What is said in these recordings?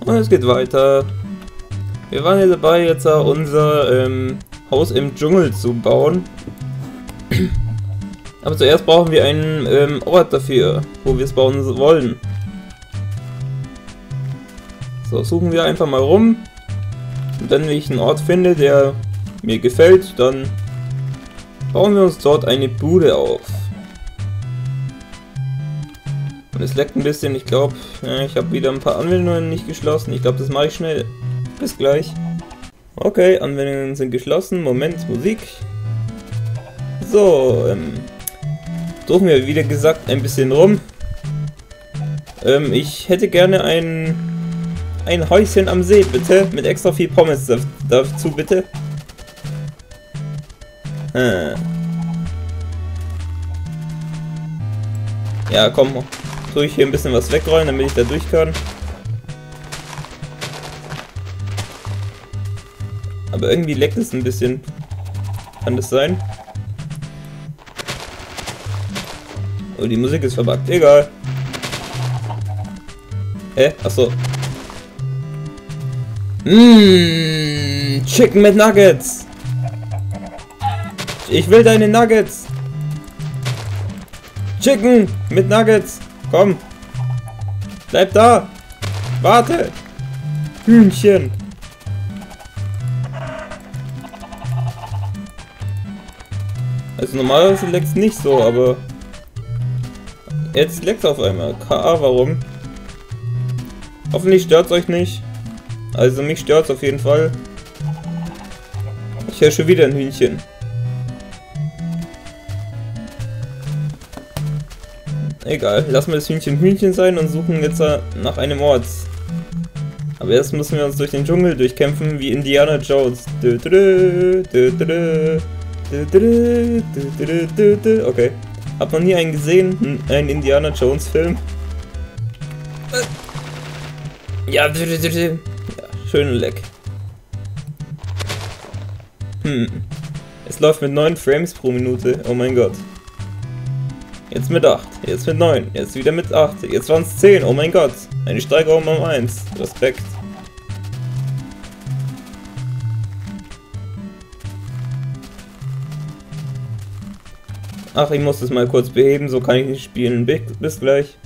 Und es geht weiter. Wir waren ja dabei, jetzt unser ähm, Haus im Dschungel zu bauen. Aber zuerst brauchen wir einen ähm, Ort dafür, wo wir es bauen wollen. So, suchen wir einfach mal rum. Und wenn ich einen Ort finde, der mir gefällt, dann bauen wir uns dort eine Bude auf. Und es leckt ein bisschen, ich glaube, ich habe wieder ein paar Anwendungen nicht geschlossen. Ich glaube, das mache ich schnell. Bis gleich. Okay, Anwendungen sind geschlossen. Moment, Musik. So, ähm, suchen wir, wieder gesagt, ein bisschen rum. Ähm, ich hätte gerne ein, ein Häuschen am See, bitte. Mit extra viel Pommes dazu, bitte. Hm. Ja, komm. Tue ich hier ein bisschen was wegrollen, damit ich da durch kann. Aber irgendwie leckt es ein bisschen. Kann das sein? Oh, die Musik ist verbuggt. Egal. Hä? Achso. Mmm, Chicken mit Nuggets. Ich will deine Nuggets. Chicken mit Nuggets. Komm. Bleib da. Warte. Hühnchen. Also normalerweise leckt nicht so, aber jetzt leckt auf einmal. KA, warum? Hoffentlich stört es euch nicht. Also mich stört es auf jeden Fall. Ich höre schon wieder ein Hühnchen. Egal, lassen wir das Hühnchen Hühnchen sein und suchen jetzt nach einem Ort. Aber erst müssen wir uns durch den Dschungel durchkämpfen wie Indiana Jones. Okay. Hab noch nie einen gesehen, einen Indiana Jones Film. Ja, ja schön leck. Hm. Es läuft mit 9 Frames pro Minute. Oh mein Gott. Jetzt mit 8, jetzt mit 9, jetzt wieder mit 8, jetzt waren es 10, oh mein Gott. Eine Steigerung um 1, Respekt. Ach, ich muss das mal kurz beheben, so kann ich nicht spielen. Bis gleich.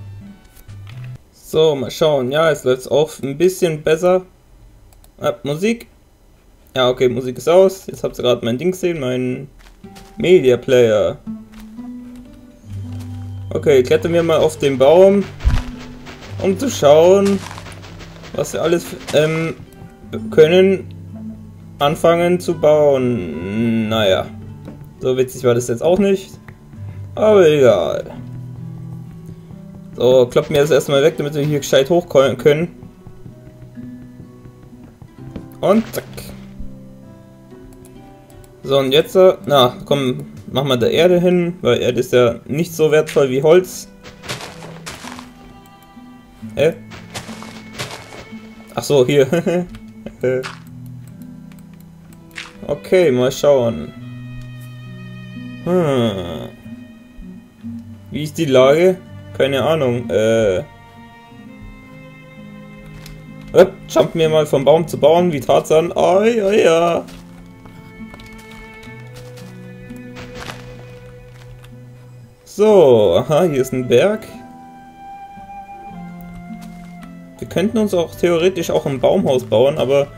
So, mal schauen. Ja, jetzt läuft es auch ein bisschen besser. Ah, Musik. Ja, okay, Musik ist aus. Jetzt habt ihr gerade mein Ding gesehen, mein Media Player. Okay, klettern wir mal auf den Baum, um zu schauen, was wir alles ähm, können anfangen zu bauen. Naja, so witzig war das jetzt auch nicht, aber egal. So, kloppen wir das erstmal weg, damit wir hier gescheit hoch können. Und zack. So, und jetzt, äh, na, komm, Machen wir da Erde hin, weil Erde ist ja nicht so wertvoll wie Holz. Hä? Ach so, hier. okay, mal schauen. Hm. Wie ist die Lage? Keine Ahnung. Äh. Jumpen wir mal vom Baum zu Baum wie Tarzan. Oh ja, ja. So, aha, hier ist ein Berg. Wir könnten uns auch theoretisch auch ein Baumhaus bauen, aber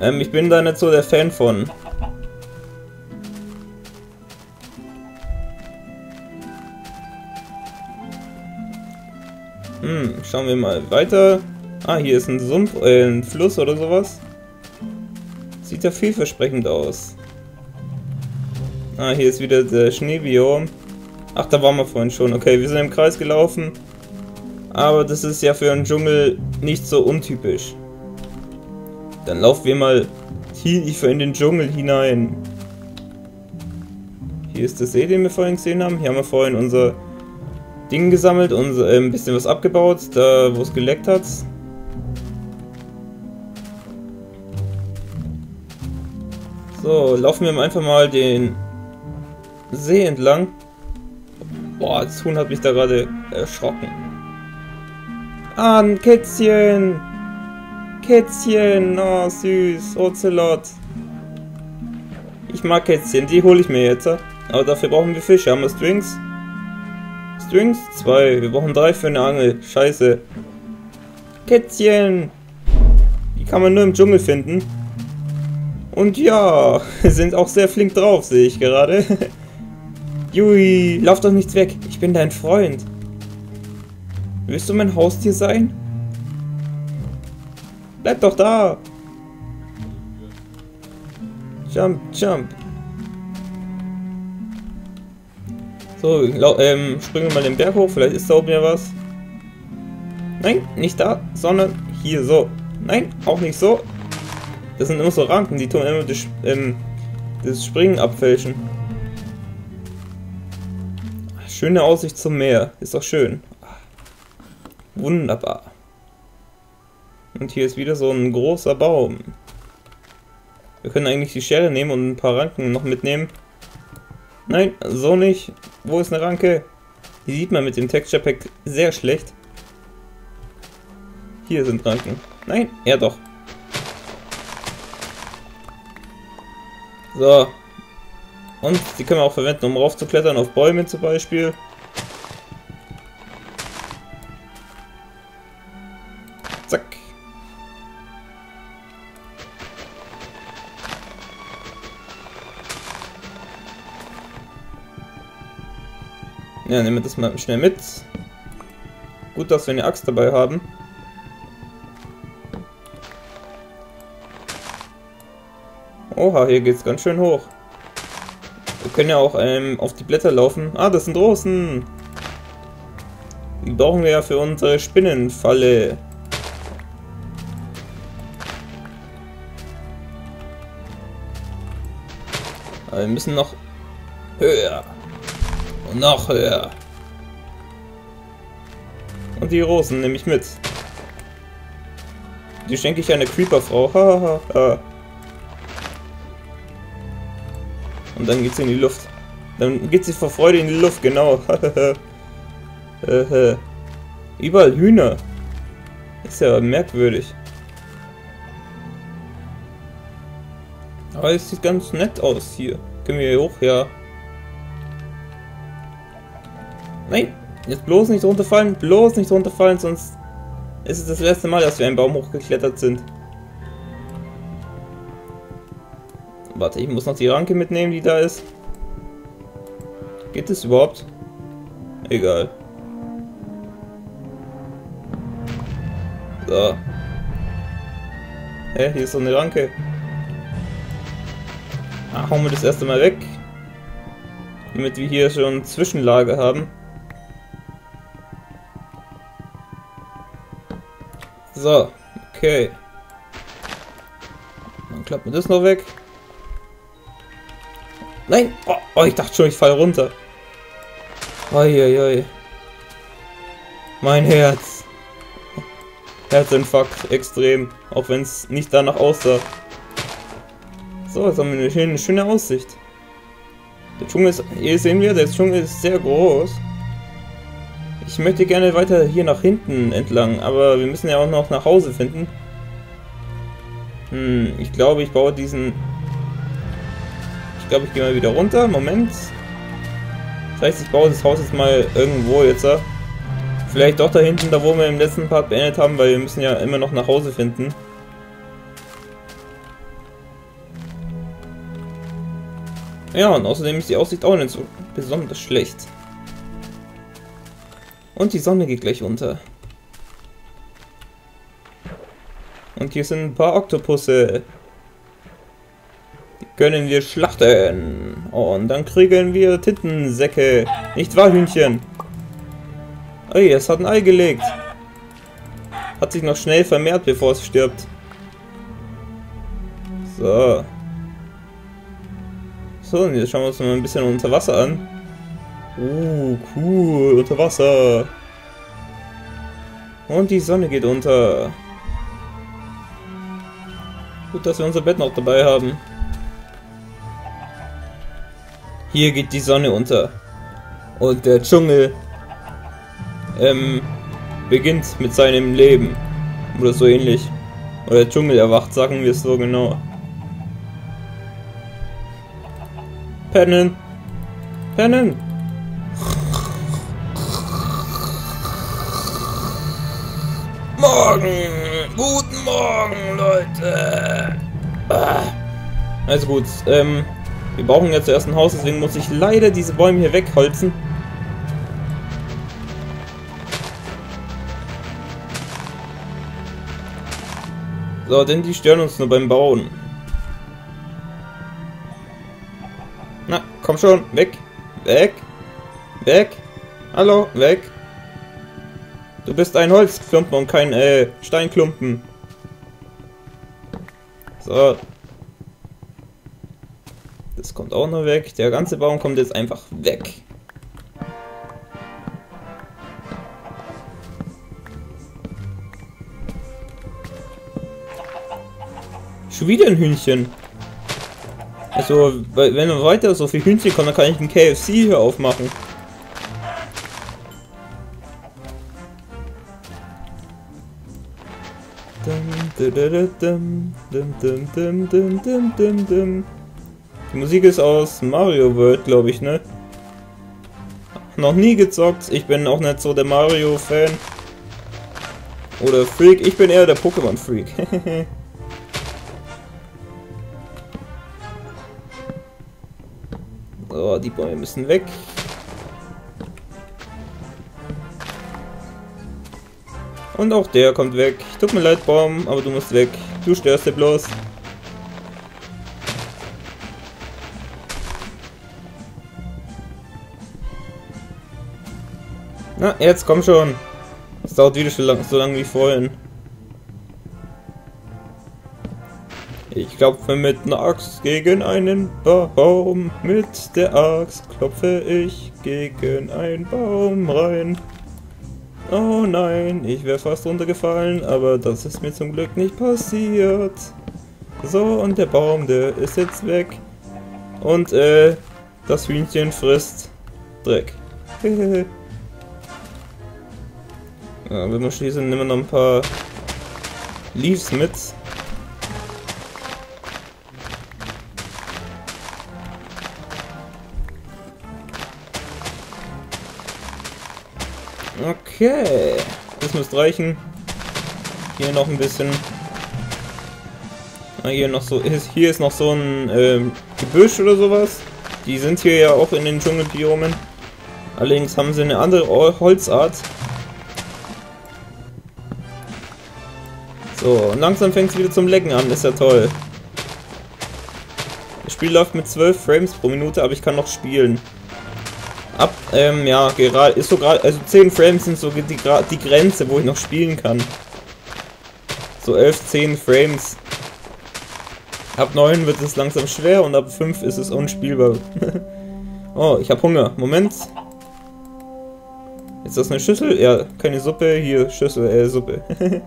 ähm, ich bin da nicht so der Fan von. Hm, schauen wir mal weiter. Ah, hier ist ein Sumpf, äh, ein Fluss oder sowas. Sieht ja vielversprechend aus. Ah, hier ist wieder der Schneebiom. Ach, da waren wir vorhin schon. Okay, wir sind im Kreis gelaufen. Aber das ist ja für einen Dschungel nicht so untypisch. Dann laufen wir mal tiefer in den Dschungel hinein. Hier ist das See, den wir vorhin gesehen haben. Hier haben wir vorhin unser Ding gesammelt und äh, ein bisschen was abgebaut, da wo es geleckt hat. So, laufen wir einfach mal den See entlang. Boah, das Huhn hat mich da gerade erschrocken. Ah, ein Kätzchen! Kätzchen, oh süß, Ocelot. Ich mag Kätzchen, die hole ich mir jetzt. Aber dafür brauchen wir Fische. Haben wir Strings? Strings? Zwei. Wir brauchen drei für eine Angel. Scheiße. Kätzchen! Die kann man nur im Dschungel finden. Und ja, sind auch sehr flink drauf, sehe ich gerade. Jui, lauf doch nicht weg. Ich bin dein Freund. Willst du mein Haustier sein? Bleib doch da. Jump, jump. So, ähm, springen wir mal den Berg hoch. Vielleicht ist da oben ja was. Nein, nicht da, sondern hier so. Nein, auch nicht so. Das sind immer so Ranken, die tun immer das, ähm, das Springen abfälschen. Schöne Aussicht zum Meer. Ist doch schön. Wunderbar. Und hier ist wieder so ein großer Baum. Wir können eigentlich die Schere nehmen und ein paar Ranken noch mitnehmen. Nein, so nicht. Wo ist eine Ranke? Die sieht man mit dem Texture Pack sehr schlecht. Hier sind Ranken. Nein, ja doch. So, und die können wir auch verwenden, um raufzuklettern auf Bäume zum Beispiel. Zack. Ja, nehmen wir das mal schnell mit. Gut, dass wir eine Axt dabei haben. Oha, hier geht's ganz schön hoch. Wir können ja auch ähm, auf die Blätter laufen. Ah, das sind Rosen. Die brauchen wir ja für unsere Spinnenfalle. Aber wir müssen noch höher. Und noch höher. Und die Rosen nehme ich mit. Die schenke ich einer Creeper-Frau. Hahaha. Und dann geht sie in die Luft. Dann geht sie vor Freude in die Luft, genau. Überall Hühner. Ist ja merkwürdig. Aber es sieht ganz nett aus hier. Können wir hier hoch? Ja. Nein, jetzt bloß nicht runterfallen. Bloß nicht runterfallen, sonst ist es das letzte Mal, dass wir einen Baum hochgeklettert sind. Warte, ich muss noch die Ranke mitnehmen, die da ist. Geht es überhaupt? Egal. So. Hä, hier ist so eine Ranke. Ah, hauen wir das erste Mal weg. Damit wir hier schon Zwischenlage haben. So, okay. Dann klappt mir das noch weg. Nein! Oh, oh, ich dachte schon, ich falle runter. Uiuiui. Mein Herz. Herzinfarkt, extrem. Auch wenn es nicht danach aussah. So, jetzt haben wir eine schöne, schöne Aussicht. Der Dschungel ist, hier sehen wir, der Dschungel ist sehr groß. Ich möchte gerne weiter hier nach hinten entlang, aber wir müssen ja auch noch nach Hause finden. Hm, ich glaube, ich baue diesen glaube, ich gehe mal wieder runter. Moment. Das heißt, ich baue das Haus jetzt mal irgendwo jetzt. Vielleicht doch da hinten, da wo wir im letzten Part beendet haben, weil wir müssen ja immer noch nach Hause finden. Ja, und außerdem ist die Aussicht auch nicht so besonders schlecht. Und die Sonne geht gleich unter. Und hier sind ein paar Oktopusse können wir schlachten. Und dann kriegen wir Tintensäcke. Nicht wahr, Hühnchen? Ey, es hat ein Ei gelegt. Hat sich noch schnell vermehrt, bevor es stirbt. So. So, und jetzt schauen wir uns mal ein bisschen unter Wasser an. Uh, cool, unter Wasser. Und die Sonne geht unter. Gut, dass wir unser Bett noch dabei haben. Hier geht die Sonne unter. Und der Dschungel ähm, beginnt mit seinem Leben. Oder so ähnlich. Oder der Dschungel erwacht, sagen wir es so genau. Pennen! Pennen! Morgen! Guten Morgen, Leute! Ah. Also gut, ähm, wir brauchen jetzt zuerst ein Haus, deswegen muss ich leider diese Bäume hier wegholzen. So, denn die stören uns nur beim Bauen. Na, komm schon, weg, weg, weg, hallo, weg. Du bist ein Holzklumpen und kein äh, Steinklumpen. So. Das kommt auch noch weg. Der ganze Baum kommt jetzt einfach weg. Schon wieder ein Hühnchen. Also, wenn weiter so viel Hühnchen kommen, dann kann ich ein KFC hier aufmachen. Die Musik ist aus Mario World, glaube ich, ne? Noch nie gezockt. Ich bin auch nicht so der Mario-Fan. Oder Freak. Ich bin eher der Pokémon-Freak. so, die Bäume müssen weg. Und auch der kommt weg. Tut mir leid, Baum, aber du musst weg. Du störst dir bloß. Na, jetzt komm schon. Es dauert wieder so lang, so lang wie vorhin. Ich klopfe mit einer Axt gegen einen Baum. Mit der Axt klopfe ich gegen einen Baum rein. Oh nein, ich wäre fast runtergefallen, aber das ist mir zum Glück nicht passiert. So, und der Baum, der ist jetzt weg. Und, äh, das Hühnchen frisst Dreck. Ja, wenn wir schließen, nehmen wir noch ein paar Leaves mit. Okay. Das müsste reichen. Hier noch ein bisschen. Ah, hier noch so. Hier ist noch so ein ähm, Gebüsch oder sowas. Die sind hier ja auch in den Dschungelbiomen. Allerdings haben sie eine andere Holzart. So, und langsam fängt es wieder zum Lecken an. Ist ja toll. Das Spiel läuft mit 12 Frames pro Minute, aber ich kann noch spielen. Ab, ähm, ja, gerade, ist so gerade, also 10 Frames sind so die, die Grenze, wo ich noch spielen kann. So 11, 10 Frames. Ab 9 wird es langsam schwer und ab 5 ist es unspielbar. oh, ich habe Hunger. Moment. Ist das eine Schüssel? Ja, keine Suppe. Hier, Schüssel, äh, Suppe.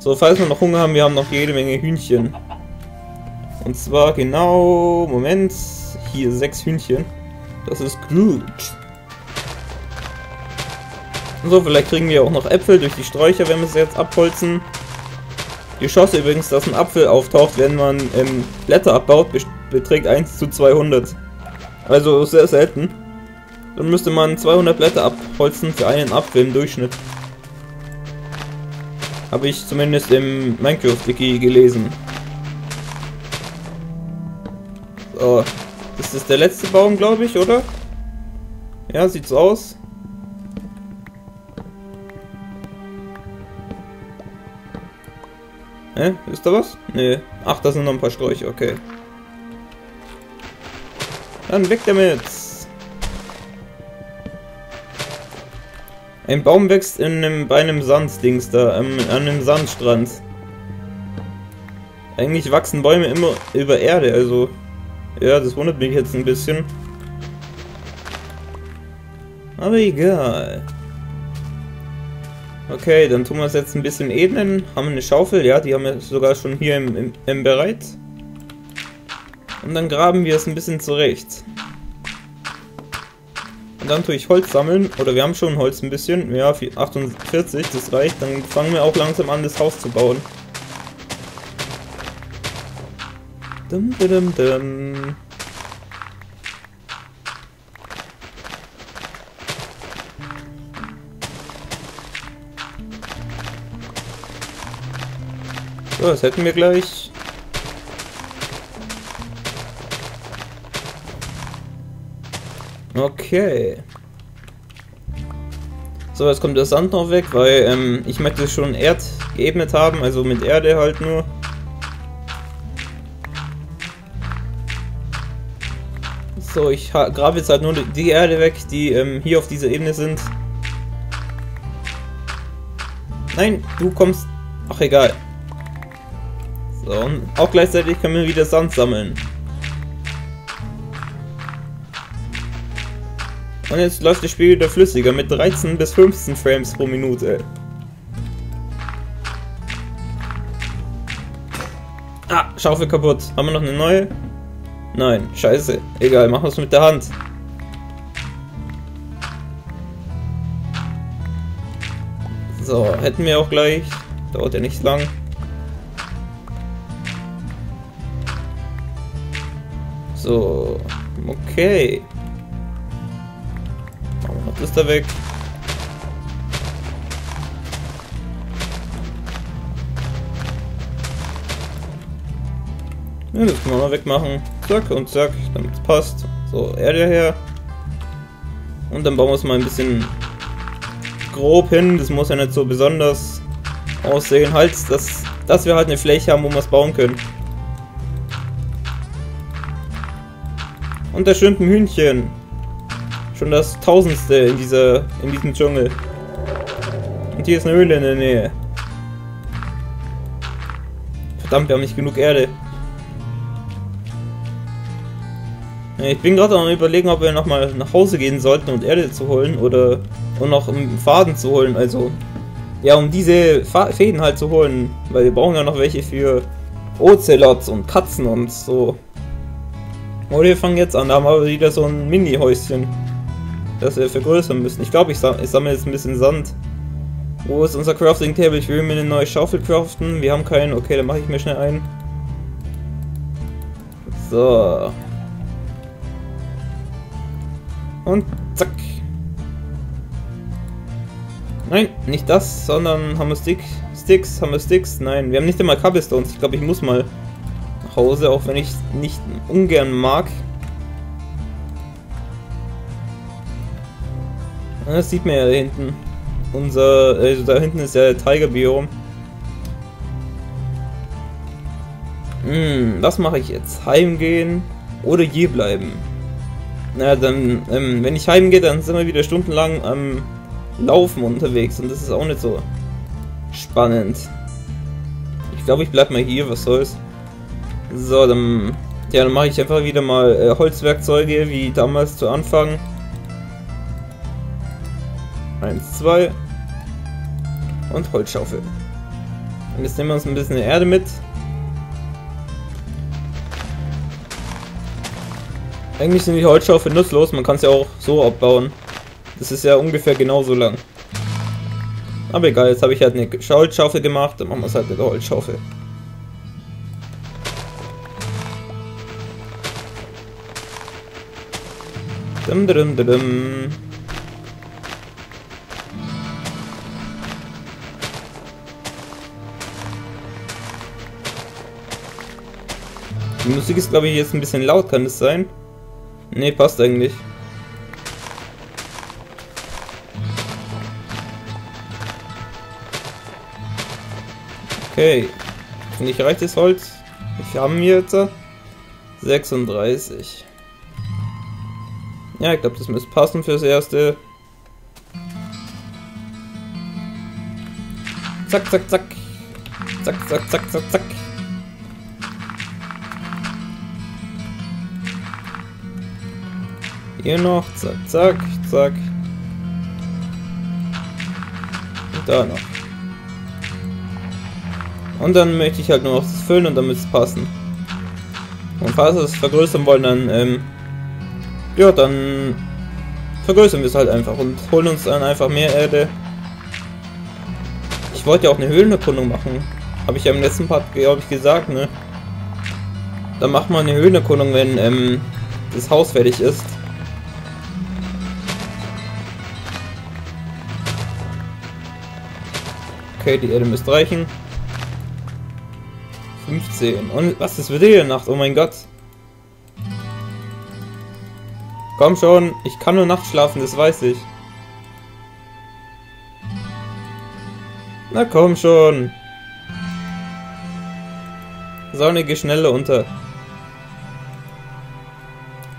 so, falls wir noch Hunger haben, wir haben noch jede Menge Hühnchen. Und zwar genau, Moment, hier sechs Hühnchen. Das ist gut. So, vielleicht kriegen wir auch noch Äpfel durch die Sträucher, wenn wir es jetzt abholzen. Die Chance übrigens, dass ein Apfel auftaucht, wenn man ähm, Blätter abbaut, beträgt 1 zu 200. Also sehr selten. Dann müsste man 200 Blätter abholzen für einen Apfel im Durchschnitt. Habe ich zumindest im Minecraft-Wiki gelesen. So, das ist der letzte Baum, glaube ich, oder? Ja, sieht so aus. Hä? Ist da was? Nee. Ach, da sind noch ein paar Sträucher, okay. Dann weg damit! Ein Baum wächst in einem, bei einem Sanddings da, ähm, an einem Sandstrand. Eigentlich wachsen Bäume immer über Erde, also ja, das wundert mich jetzt ein bisschen. Aber egal. Okay, dann tun wir es jetzt ein bisschen ebnen. Haben wir eine Schaufel? Ja, die haben wir sogar schon hier im, im, im Bereit. Und dann graben wir es ein bisschen zurecht dann tue ich Holz sammeln. Oder wir haben schon Holz ein bisschen. Ja, 48, das reicht. Dann fangen wir auch langsam an, das Haus zu bauen. Dum, dum, dum. So, das hätten wir gleich. Okay. So, jetzt kommt der Sand noch weg, weil ähm, ich möchte schon Erd geebnet haben, also mit Erde halt nur. So, ich grabe jetzt halt nur die Erde weg, die ähm, hier auf dieser Ebene sind. Nein, du kommst... Ach, egal. So, und auch gleichzeitig können wir wieder Sand sammeln. Und jetzt läuft das Spiel wieder flüssiger mit 13 bis 15 Frames pro Minute. Ah, Schaufel kaputt. Haben wir noch eine neue? Nein, scheiße. Egal, machen wir es mit der Hand. So, hätten wir auch gleich. Dauert ja nicht lang. So, okay. Das da weg. Ja, das können wir mal wegmachen. Zack und zack, damit es passt. So, Erde her. Und dann bauen wir es mal ein bisschen grob hin. Das muss ja nicht so besonders aussehen. Halt, dass, dass wir halt eine Fläche haben, wo wir es bauen können. Und da schwimmt ein Hühnchen. Schon das tausendste in dieser in diesem Dschungel. Und hier ist eine Höhle in der Nähe. Verdammt, wir haben nicht genug Erde. Ich bin gerade am überlegen, ob wir nochmal nach Hause gehen sollten und Erde zu holen oder und noch einen Faden zu holen. Also, ja, um diese Fäden halt zu holen, weil wir brauchen ja noch welche für Ocelots und Katzen und so. Oder wir fangen jetzt an, da haben wir wieder so ein Mini-Häuschen, das wir vergrößern müssen. Ich glaube, ich, sam ich sammle jetzt ein bisschen Sand. Wo ist unser Crafting Table? Ich will mir eine neue Schaufel craften. Wir haben keinen. Okay, dann mache ich mir schnell ein. So. Und zack. Nein, nicht das, sondern haben wir Stick, Sticks, haben wir Sticks. Nein, wir haben nicht immer Cobblestones. Ich glaube, ich muss mal nach Hause, auch wenn ich nicht ungern mag. Das sieht man ja da hinten. Unser, also da hinten ist ja Tiger-Biom. Hm, was mache ich jetzt? Heimgehen oder hier bleiben? Na, dann, ähm, wenn ich heimgehe, dann sind wir wieder stundenlang am Laufen unterwegs und das ist auch nicht so spannend. Ich glaube, ich bleib mal hier, was soll's. So, dann, ja, dann mache ich einfach wieder mal äh, Holzwerkzeuge, wie damals zu Anfang. Eins, zwei. Und Holzschaufel. Und jetzt nehmen wir uns ein bisschen Erde mit. Eigentlich sind die Holzschaufel nutzlos, man kann es ja auch so abbauen. Das ist ja ungefähr genauso lang. Aber egal, jetzt habe ich halt eine Holzschaufel gemacht, dann machen wir es halt mit der Holzschaufel. Dum, dum, dum, dum. Die Musik ist glaube ich jetzt ein bisschen laut, kann das sein? Ne, passt eigentlich. Okay. Ich reicht das Holz. Ich habe mir jetzt 36. Ja, ich glaube, das müsste passen fürs Erste. Zack, zack, zack. Zack, zack, zack, zack, zack. Hier noch. Zack, zack, zack. Und da noch. Und dann möchte ich halt nur noch das füllen und müsste es passen. Und falls wir es vergrößern wollen, dann ähm, ja, dann vergrößern wir es halt einfach und holen uns dann einfach mehr Erde. Ich wollte ja auch eine Höhlenerkundung machen. Habe ich ja im letzten Part, glaube ich, gesagt, ne? Dann macht man eine Höhenerkundung, wenn ähm, das Haus fertig ist. Okay, die Erde müsste reichen. 15. Und was ist für die Nacht? Oh mein Gott. Komm schon, ich kann nur nachts schlafen, das weiß ich. Na komm schon. Sonne, geh schneller unter.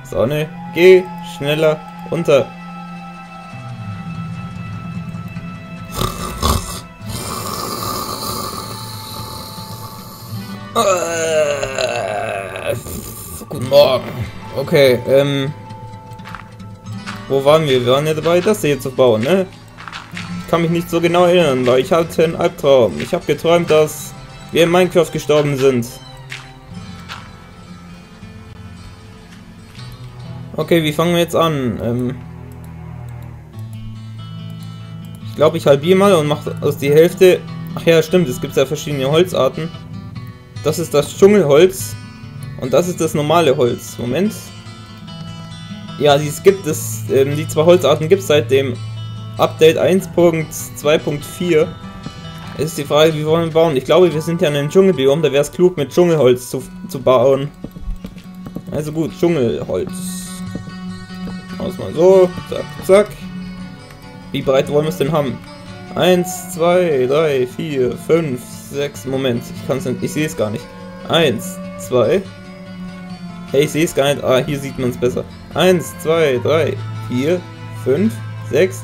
Sonne, geh schneller unter. Okay, ähm. Wo waren wir? Wir waren ja dabei, das hier zu bauen, ne? Ich kann mich nicht so genau erinnern, weil ich hatte einen Albtraum. Ich habe geträumt, dass wir in Minecraft gestorben sind. Okay, wie fangen wir jetzt an? Ähm ich glaube, ich halbiere mal und mache aus die Hälfte... Ach ja, stimmt, es gibt ja verschiedene Holzarten. Das ist das Dschungelholz. Und das ist das normale Holz. Moment. Ja, dies gibt es. Ähm, die zwei Holzarten gibt es seit dem Update 1.2.4. Es ist die Frage, wie wollen wir bauen? Ich glaube, wir sind ja in einem Dschungelbiom. Da wäre es klug, mit Dschungelholz zu, zu bauen. Also gut, Dschungelholz. Aus mal so. Zack, zack. Wie breit wollen wir es denn haben? 1, 2, 3, 4, 5, 6. Moment, ich kann es nicht. Ich sehe es gar nicht. 1, 2. Hey, ich sehe es gar nicht. Ah, hier sieht man es besser. 1, 2, 3, 4, 5, 6,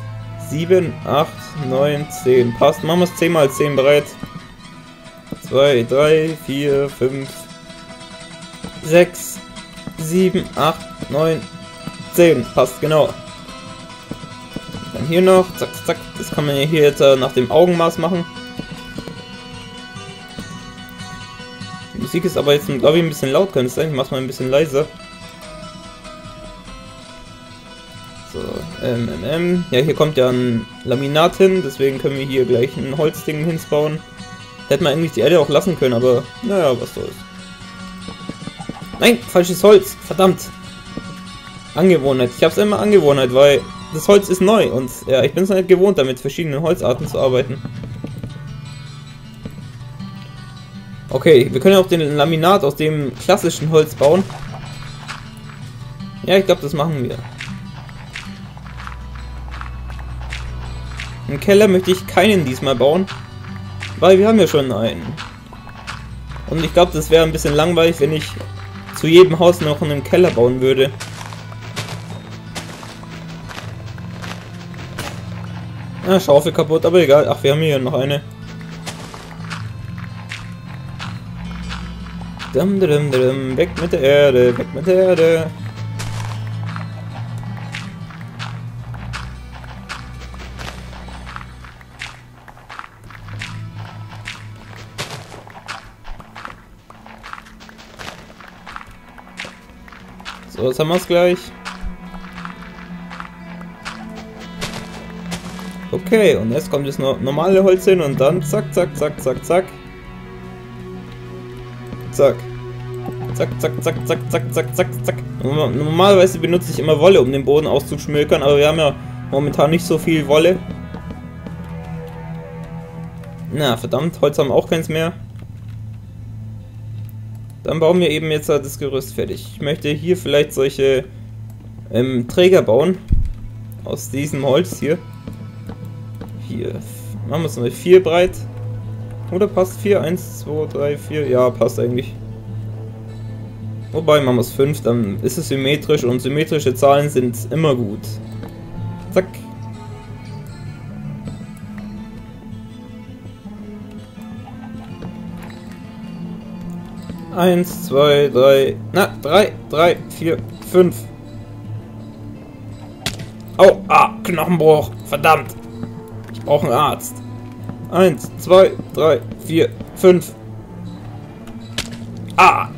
7, 8, 9, 10. Passt. Machen wir es 10 mal 10 bereit. 2, 3, 4, 5, 6, 7, 8, 9, 10. Passt, genau. Dann hier noch. Zack, zack. Das kann man hier jetzt äh, nach dem Augenmaß machen. Die Musik ist aber jetzt, glaube ich, ein bisschen laut. Könnte es sein. Ich mach's mal ein bisschen leiser. Ähm, ähm, ähm. Ja, hier kommt ja ein Laminat hin. Deswegen können wir hier gleich ein Holzding hinbauen. Hätte man eigentlich die Erde auch lassen können, aber naja, was soll's. Nein, falsches Holz. Verdammt. Angewohnheit. Ich habe es immer Angewohnheit, weil das Holz ist neu und ja, ich bin es nicht gewohnt, damit verschiedenen Holzarten zu arbeiten. Okay, wir können auch den Laminat aus dem klassischen Holz bauen. Ja, ich glaube, das machen wir. Im Keller möchte ich keinen diesmal bauen, weil wir haben ja schon einen. Und ich glaube, das wäre ein bisschen langweilig, wenn ich zu jedem Haus noch einen Keller bauen würde. Ah, Schaufel kaputt, aber egal. Ach, wir haben hier noch eine. Dum, dum, dum, weg mit der Erde, weg mit der Erde. So, jetzt haben wir es gleich. Okay, und jetzt kommt das normale Holz hin und dann zack, zack, zack, zack, zack. Zack. Zack, zack, zack, zack, zack, zack, zack, zack. Normalerweise benutze ich immer Wolle, um den Boden auszuschmökern, aber wir haben ja momentan nicht so viel Wolle. Na, verdammt, Holz haben wir auch keins mehr. Dann bauen wir eben jetzt das Gerüst fertig. Ich möchte hier vielleicht solche ähm, Träger bauen. Aus diesem Holz hier. Hier. Machen wir es mal 4 breit. Oder passt 4? 1, 2, 3, 4. Ja, passt eigentlich. Wobei, machen wir es 5, dann ist es symmetrisch und symmetrische Zahlen sind immer gut. Eins, zwei, drei, na, drei, drei, vier, fünf. Oh, ah, Knochenbruch, verdammt brauche einen Arzt. Eins, zwei, drei, vier, fünf. Ah!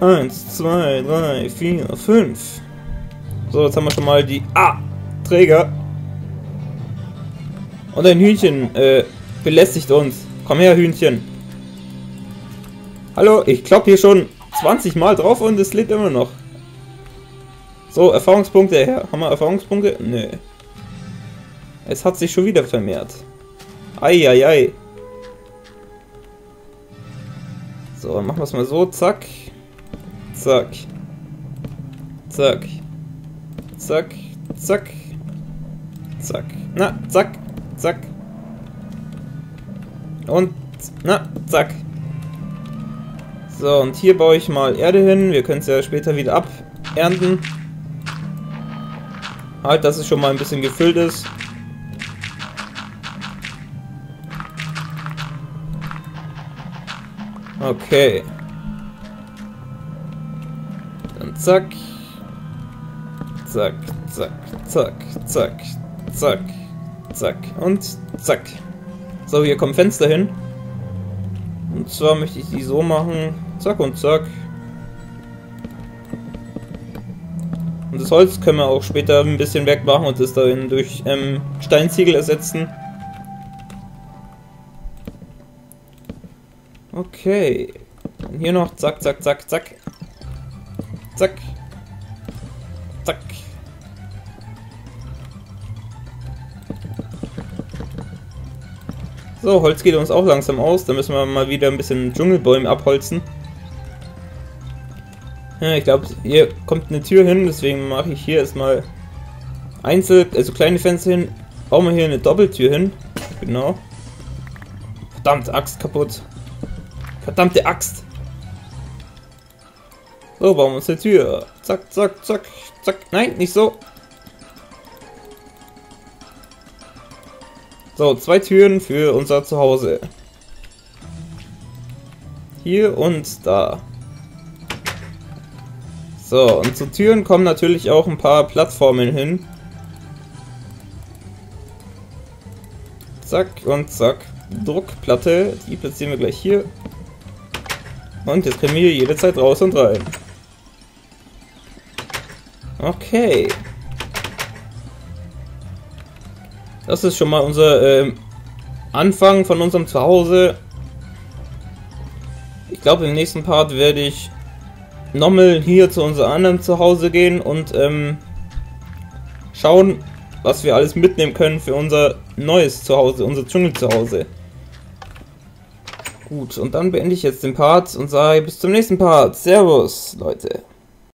Eins, zwei, drei, vier, fünf. So, jetzt haben wir schon mal die A-Träger. Und ein Hühnchen äh, belästigt uns. Komm her, Hühnchen. Hallo, ich klopp hier schon 20 Mal drauf und es lebt immer noch. So, Erfahrungspunkte her. Haben wir Erfahrungspunkte? Nö. Es hat sich schon wieder vermehrt. Eieiei. Ei, ei. So, machen wir es mal so. Zack. Zack. Zack. Zack. Zack. Zack. Na, zack. Zack. Und, na, zack. So, und hier baue ich mal Erde hin. Wir können es ja später wieder abernten. Halt, dass es schon mal ein bisschen gefüllt ist. Okay. Dann zack. Zack, zack, zack, zack, zack, zack und zack. So, hier kommen Fenster hin. Und zwar möchte ich die so machen. Zack und zack. Und das Holz können wir auch später ein bisschen wegmachen und das dann durch ähm, Steinziegel ersetzen. Okay. Hier noch zack, zack, zack, zack. Zack. Zack. So, Holz geht uns auch langsam aus. Da müssen wir mal wieder ein bisschen Dschungelbäume abholzen. Ja, ich glaube, hier kommt eine Tür hin, deswegen mache ich hier erstmal einzel, also kleine Fenster hin. Bauen wir hier eine Doppeltür hin. Genau. Verdammt, Axt kaputt. Verdammte Axt. So, bauen wir uns eine Tür. Zack, zack, zack, zack. Nein, nicht so. So, zwei Türen für unser Zuhause. Hier und da. So, und zu Türen kommen natürlich auch ein paar Plattformen hin. Zack und zack. Druckplatte, die platzieren wir gleich hier. Und jetzt können wir hier jederzeit raus und rein. Okay. Das ist schon mal unser äh, Anfang von unserem Zuhause. Ich glaube, im nächsten Part werde ich nochmal hier zu unserem anderen Zuhause gehen und ähm, schauen, was wir alles mitnehmen können für unser neues Zuhause, unser Dschungelzuhause. Gut, und dann beende ich jetzt den Part und sage bis zum nächsten Part. Servus, Leute.